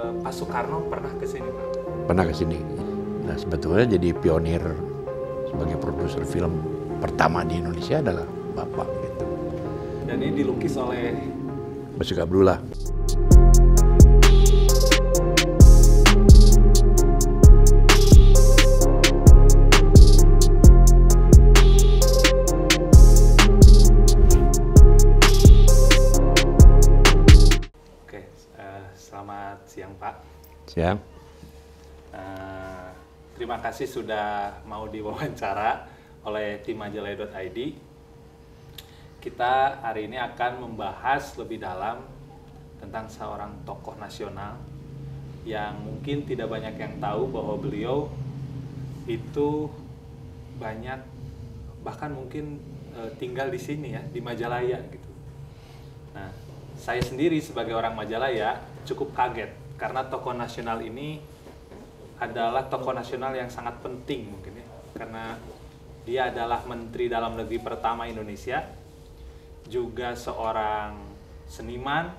Pak Soekarno pernah ke sini, Pak? pernah ke sini. Nah sebetulnya jadi pionir sebagai produser film pertama di Indonesia adalah Bapak gitu. Dan ini dilukis oleh Basuki Abdullah. Siang Pak. Siang. Eh, terima kasih sudah mau diwawancara oleh tim majalah.id. Kita hari ini akan membahas lebih dalam tentang seorang tokoh nasional yang mungkin tidak banyak yang tahu bahwa beliau itu banyak bahkan mungkin eh, tinggal di sini ya di Majalaya gitu. Nah, saya sendiri sebagai orang Majalaya cukup kaget karena tokoh nasional ini adalah tokoh nasional yang sangat penting mungkin ya. Karena dia adalah menteri dalam negeri pertama Indonesia juga seorang seniman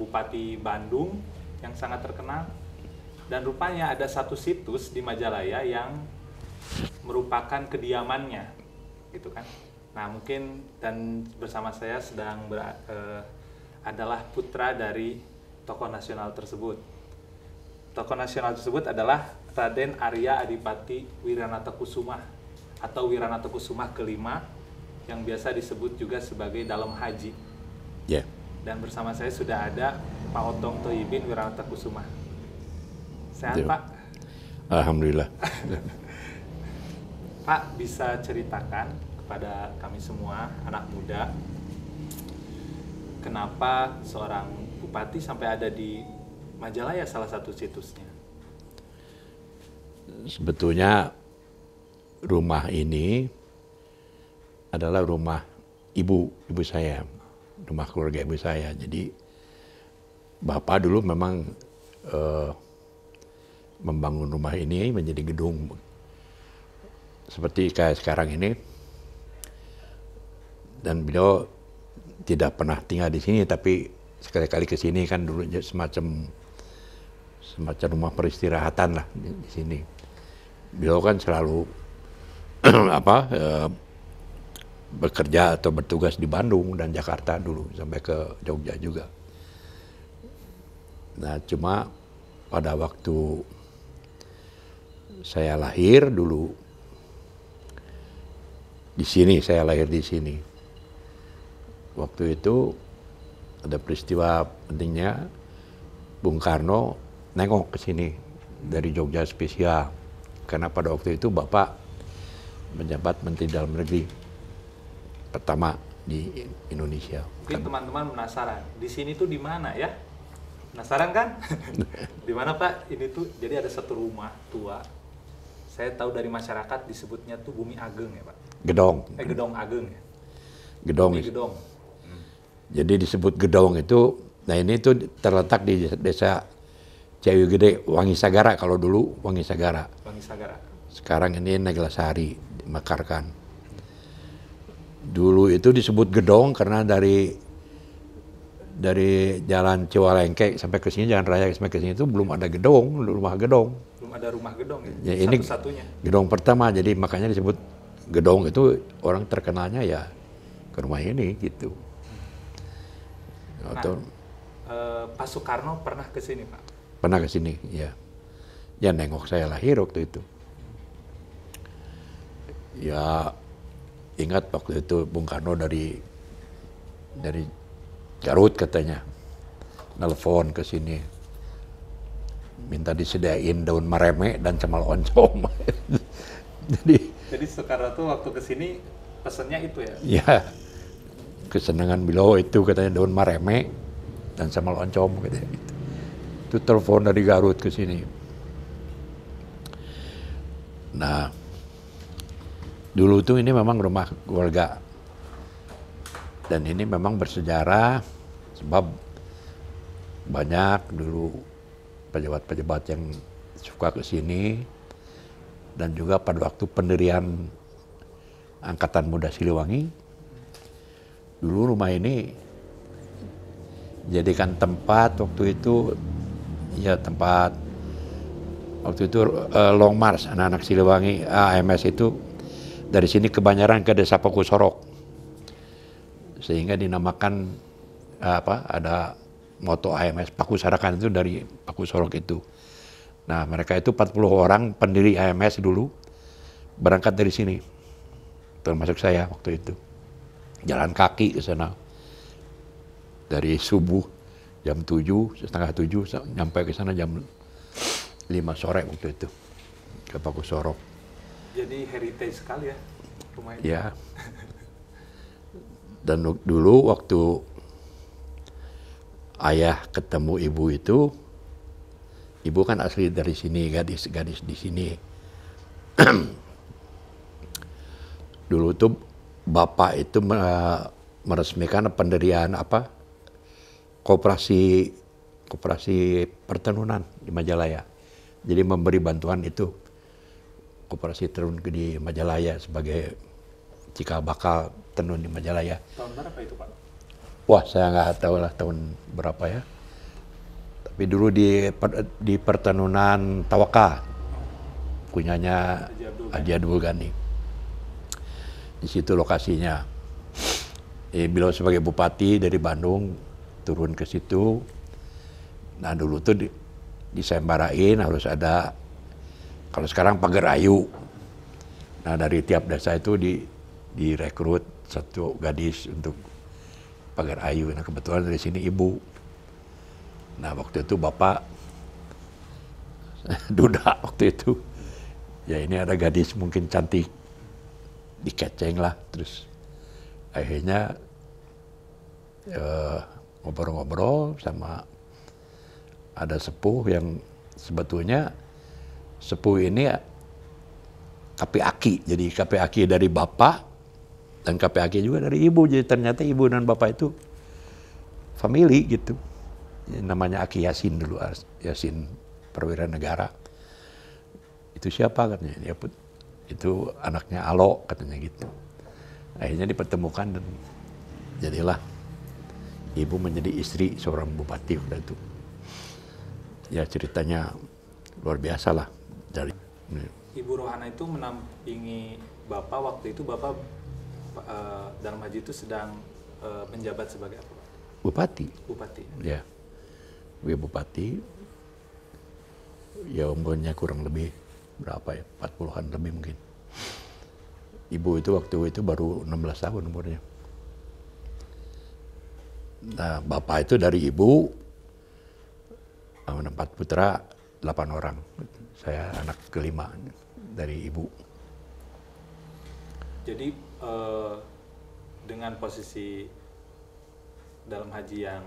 Bupati Bandung yang sangat terkenal dan rupanya ada satu situs di Majalaya yang merupakan kediamannya gitu kan. Nah mungkin dan bersama saya sedang ber- eh, adalah putra dari tokoh nasional tersebut tokoh nasional tersebut adalah Raden Arya Adipati Wiranata Kusuma atau Wiranata Kusuma kelima yang biasa disebut juga sebagai dalam haji Ya. dan bersama saya sudah ada Pak Otong Toyibin Wiranata Kusuma sehat Ya. Pak Alhamdulillah. Pak bisa ceritakan kepada kami semua anak muda kenapa seorang bupati sampai ada di Majalaya salah satu situsnya. Sebetulnya rumah ini adalah rumah ibu ibu saya, rumah keluarga ibu saya. Jadi bapak dulu memang eh, membangun rumah ini menjadi gedung seperti kayak sekarang ini. Dan beliau tidak pernah tinggal di sini, tapi sekali-kali ke sini kan dulu semacam semacam rumah peristirahatan lah di, di sini. Beliau kan selalu apa eh, bekerja atau bertugas di Bandung dan Jakarta dulu sampai ke Jogja juga. Nah cuma pada waktu saya lahir dulu di sini saya lahir di sini. Waktu itu ada peristiwa pentingnya Bung Karno nengok ke sini dari Jogja spesial karena pada waktu itu Bapak menjabat Menteri Dalam Negeri pertama di Indonesia. Mungkin teman-teman penasaran, di sini tuh di mana ya? Penasaran kan? di mana Pak? Ini tuh jadi ada satu rumah tua. Saya tahu dari masyarakat disebutnya tuh Bumi Ageng ya Pak. Gedong, Eh Gedong Ageng ya. gedong. Bumi Gedong. Jadi disebut gedong itu, nah ini tuh terletak di desa Ciawi Gede, Wangi Sagara kalau dulu Wangi Sagara. Bang Sagara. Sekarang ini Neglasari, dimekarkan. Dulu itu disebut gedong karena dari dari jalan Ciwalengke sampai ke sini, jalan raya sampai ke sini itu belum ada gedong, rumah gedong. Belum ada rumah gedong ya. Ya, ini Satu-satunya. gedong pertama, jadi makanya disebut gedong itu orang terkenalnya ya ke rumah ini gitu. Atau Eh, Pak Soekarno pernah ke sini Pak. pernah ke sini, ya. Ya nengok saya lahir waktu itu. Ya ingat waktu itu Bung Karno dari dari Garut katanya nelfon ke sini minta disediain daun mareme dan cemal oncom. Jadi Jadi Soekarno tuh waktu ke sini pesennya itu ya. ya kesenangan beliau itu katanya daun mareme dan sama oncom katanya gitu. Itu telepon dari Garut ke sini. Nah, dulu tuh ini memang rumah keluarga. Dan ini memang bersejarah sebab banyak dulu pejabat-pejabat yang suka ke sini dan juga pada waktu pendirian Angkatan Muda Siliwangi dulu rumah ini jadikan tempat waktu itu ya tempat waktu itu uh, Long March anak-anak Siliwangi AMS itu dari sini kebanyaran ke desa Pakusorok sehingga dinamakan uh, apa ada moto AMS Pakusarakan itu dari Pakusorok itu. Nah mereka itu 40 orang pendiri AMS dulu berangkat dari sini termasuk saya waktu itu jalan kaki ke sana dari subuh jam 7, setengah 7 nyampe ke sana jam 5 sore waktu itu ke Pakusorok. Jadi heritage sekali ya rumah itu. Ya. Dan dulu waktu ayah ketemu ibu itu, ibu kan asli dari sini, gadis-gadis di sini. dulu tuh bapak itu meresmikan pendirian apa koperasi koperasi pertenunan di Majalaya. Jadi memberi bantuan itu koperasi tenun di Majalaya sebagai cikal bakal tenun di Majalaya. Tahun berapa itu Pak? Wah saya nggak tahu lah tahun berapa ya. Tapi dulu di di pertenunan Tawaka punyanya Haji Abdul Ghani. Di situ lokasinya. Eh, beliau sebagai bupati dari Bandung turun ke situ. Nah dulu tuh di, disembarain harus ada kalau sekarang pagar ayu. Nah dari tiap desa itu di direkrut satu gadis untuk pagar ayu. Nah kebetulan dari sini ibu. Nah waktu itu bapak duda waktu itu. Ya ini ada gadis mungkin cantik, dikeceng lah. Terus akhirnya uh, ngobrol-ngobrol sama ada sepuh yang sebetulnya sepuh ini KP Aki. Jadi KP Aki dari bapak dan KP Aki juga dari ibu. Jadi ternyata ibu dan bapak itu family gitu. Namanya Aki Yasin dulu, Yasin Perwira Negara. Itu siapa katanya? Dia itu anaknya Alo katanya gitu. Akhirnya dipertemukan dan jadilah ibu menjadi istri seorang bupati waktu itu. Ya ceritanya luar biasa lah dari. Ibu Rohana itu menampingi bapak waktu itu bapak uh, dalam haji itu sedang uh, menjabat sebagai apa? Bupati. Bupati. Ya, dia bupati. Ya umurnya kurang lebih berapa ya? 40-an lebih mungkin. Ibu itu waktu itu baru 16 tahun umurnya. Nah, bapak itu dari ibu, empat putra, delapan orang. Saya anak kelima dari ibu. Jadi eh, dengan posisi dalam haji yang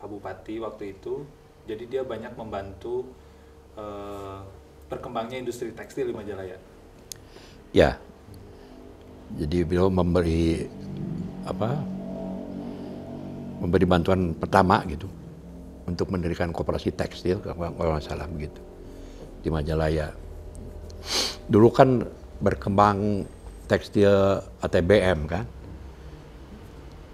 Pak Bupati waktu itu, jadi dia banyak membantu eh, perkembangnya industri tekstil di Majalaya. Ya, jadi beliau memberi apa memberi bantuan pertama gitu untuk mendirikan kooperasi tekstil kalau nggak salah begitu di Majalaya. Dulu kan berkembang tekstil ATBM kan,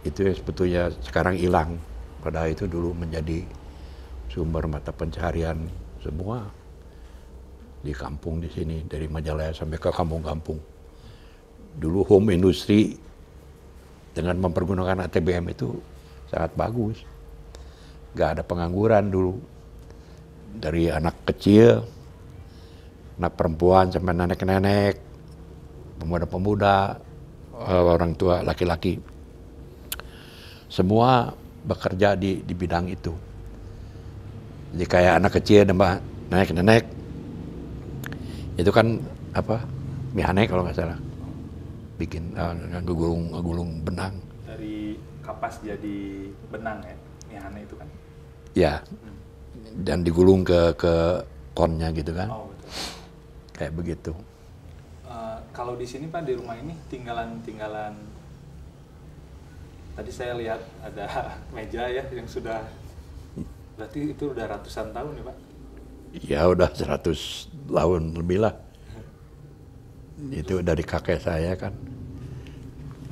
itu yang sebetulnya sekarang hilang. Padahal itu dulu menjadi sumber mata pencaharian semua di kampung di sini dari Majalaya sampai ke kampung-kampung. Dulu home industry dengan mempergunakan ATBM itu sangat bagus. Gak ada pengangguran dulu. Dari anak kecil, anak perempuan sampai nenek-nenek, pemuda-pemuda, eh, orang tua laki-laki. Semua bekerja di, di bidang itu. Jadi kayak anak kecil dan nenek-nenek, itu kan apa mihane kalau nggak salah. Bikin uh, ngegulung ngegulung benang. Kapas jadi benang ya mihane itu kan? Ya. Hmm. dan digulung ke ke konnya gitu kan? Oh, betul. kayak begitu. Uh, kalau di sini pak di rumah ini tinggalan tinggalan tadi saya lihat ada meja ya yang sudah berarti itu udah ratusan tahun ya pak ya udah seratus tahun lebih lah itu dari kakek saya kan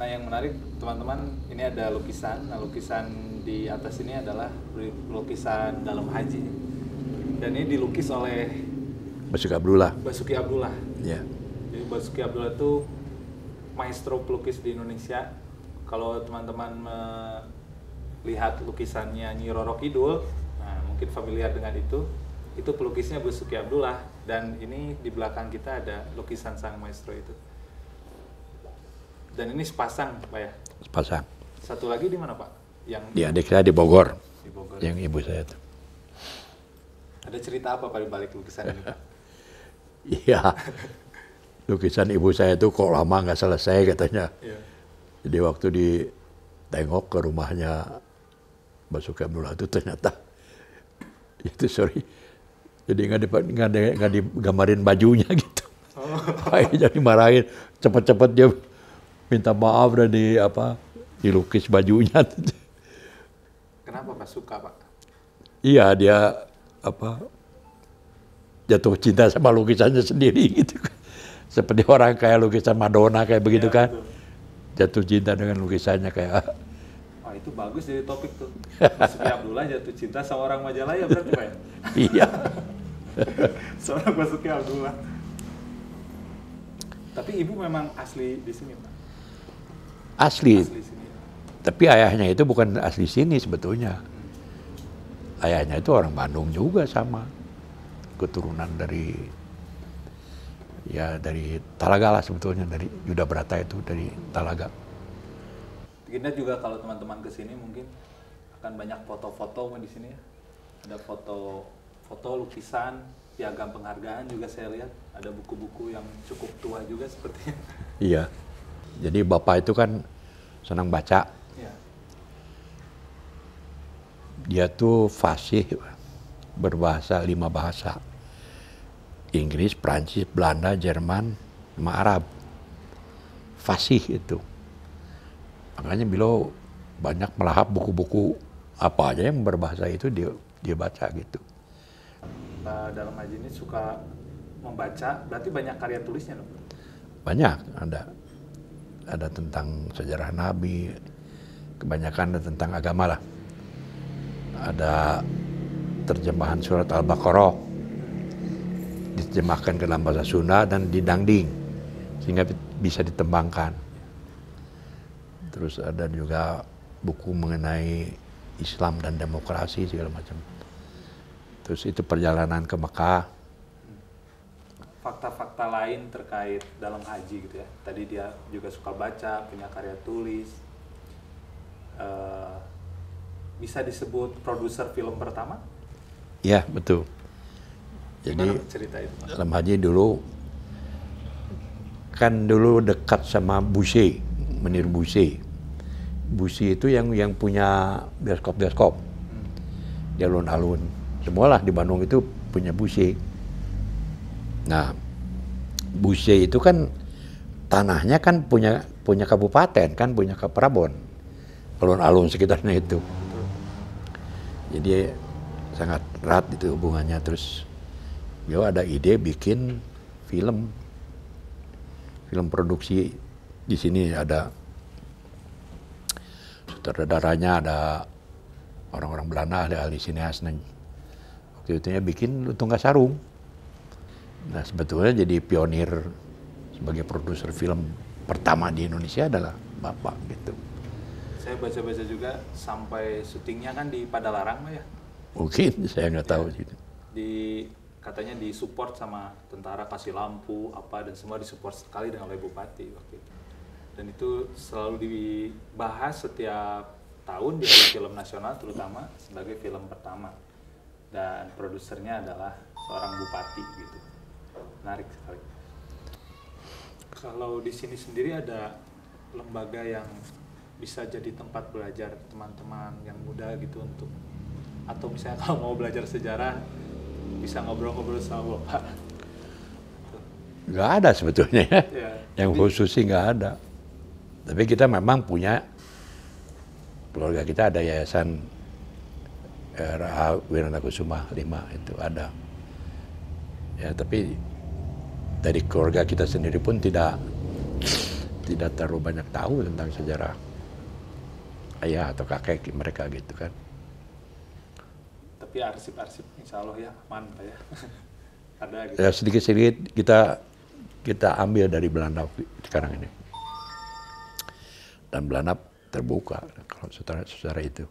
Nah yang menarik teman-teman ini ada lukisan. Nah lukisan di atas ini adalah lukisan dalam haji. Dan ini dilukis oleh Basuki Abdullah. Basuki Abdullah. Ya. Jadi Basuki Abdullah itu maestro pelukis di Indonesia. Kalau teman-teman melihat lukisannya Nyi Roro Kidul, nah mungkin familiar dengan itu. Itu pelukisnya Basuki Abdullah dan ini di belakang kita ada lukisan sang maestro itu. Dan ini sepasang, Pak ya. Sepasang. Satu lagi di mana, Pak? Yang Di adik saya di Bogor, di Bogor. yang ibu saya itu. Ada cerita apa Pak di balik lukisan ini? Pak? Iya. Lukisan ibu saya itu kok lama nggak selesai katanya. Iya. Jadi waktu ditengok ke rumahnya Basuki Abdullah itu ternyata itu sorry. Jadi nggak di- nggak di- nggak digambarin bajunya gitu. Oh. Akhirnya dimarahin cepet-cepet dia minta maaf dan di apa dilukis bajunya. Kenapa Pak suka Pak? iya dia apa jatuh cinta sama lukisannya sendiri gitu. Seperti orang kayak lukisan Madonna kayak begitu Iya, kan. betul. Jatuh cinta dengan lukisannya kayak Wah itu bagus jadi topik tuh. Basuki Abdullah jatuh cinta sama orang Majalaya berarti Pak ya? iya. Seorang Basuki Abdullah. Tapi ibu memang asli di sini Pak? Asli, Asli sini. tapi ayahnya itu bukan asli sini sebetulnya. Ayahnya itu orang Bandung juga sama. Keturunan dari ya dari Talaga lah sebetulnya dari Yuda Brata itu dari Talaga. Kita juga kalau teman-teman ke sini mungkin akan banyak foto-foto di sini ya. Ada foto foto lukisan, piagam penghargaan juga saya lihat. Ada buku-buku yang cukup tua juga sepertinya. Iya. Jadi bapak itu kan senang baca. Ya. Dia tuh fasih berbahasa lima bahasa. Inggris, Prancis, Belanda, Jerman, sama Arab. Fasih itu. Makanya beliau banyak melahap buku-buku apa aja yang berbahasa itu dia dia baca gitu. Pak dalam haji ini suka membaca, berarti banyak karya tulisnya dong? Banyak ada ada tentang sejarah Nabi, kebanyakan ada tentang agama lah. Ada terjemahan surat Al-Baqarah diterjemahkan ke dalam bahasa Sunda dan didangding sehingga bisa ditembangkan. Terus ada juga buku mengenai Islam dan demokrasi segala macam. Terus itu perjalanan ke Mekah, fakta-fakta lain terkait dalam haji gitu ya. Tadi dia juga suka baca, punya karya tulis. Eh, bisa disebut produser film pertama? ya betul. Jadi cerita itu? Dalam haji dulu kan dulu dekat sama Buse, Menir Buse. Buse itu yang yang punya bioskop-bioskop di alun-alun. Semualah di Bandung itu punya Buse. Nah, Buse itu kan tanahnya kan punya punya kabupaten kan punya ke Prabon. Alun-alun sekitarnya itu. Jadi sangat erat itu hubungannya terus beliau ada ide bikin film film produksi di sini ada sutradaranya ada orang-orang Belanda ada ahli sineas waktu itu ya bikin Lutung Sarung nah sebetulnya jadi pionir sebagai produser film pertama di Indonesia adalah bapak gitu Saya baca-baca juga sampai syutingnya kan di Padalarang ya. mungkin saya nggak tahu gitu Di katanya disupport sama tentara kasih lampu apa dan semua disupport sekali dengan oleh bupati waktu itu. Dan itu selalu dibahas setiap tahun di film nasional terutama sebagai film pertama. Dan produsernya adalah seorang bupati gitu. Menarik sekali. Kalau di sini sendiri ada lembaga yang bisa jadi tempat belajar teman-teman yang muda gitu untuk atau misalnya kalau mau belajar sejarah bisa ngobrol-ngobrol sama bapak. nggak ada sebetulnya ya. Ya, yang jadi- khusus sih nggak ada. Tapi kita memang punya keluarga kita ada yayasan Raha Wirana Kusuma 5 itu ada. Ya tapi dari keluarga kita sendiri pun tidak tidak terlalu banyak tahu tentang sejarah ayah atau kakek mereka gitu kan. Tapi arsip-arsip insya Allah ya aman Pak ya. Ada gitu. Ya sedikit-sedikit kita kita ambil dari Belanda sekarang ini. Dan Belanda terbuka kalau saudara-saudara itu.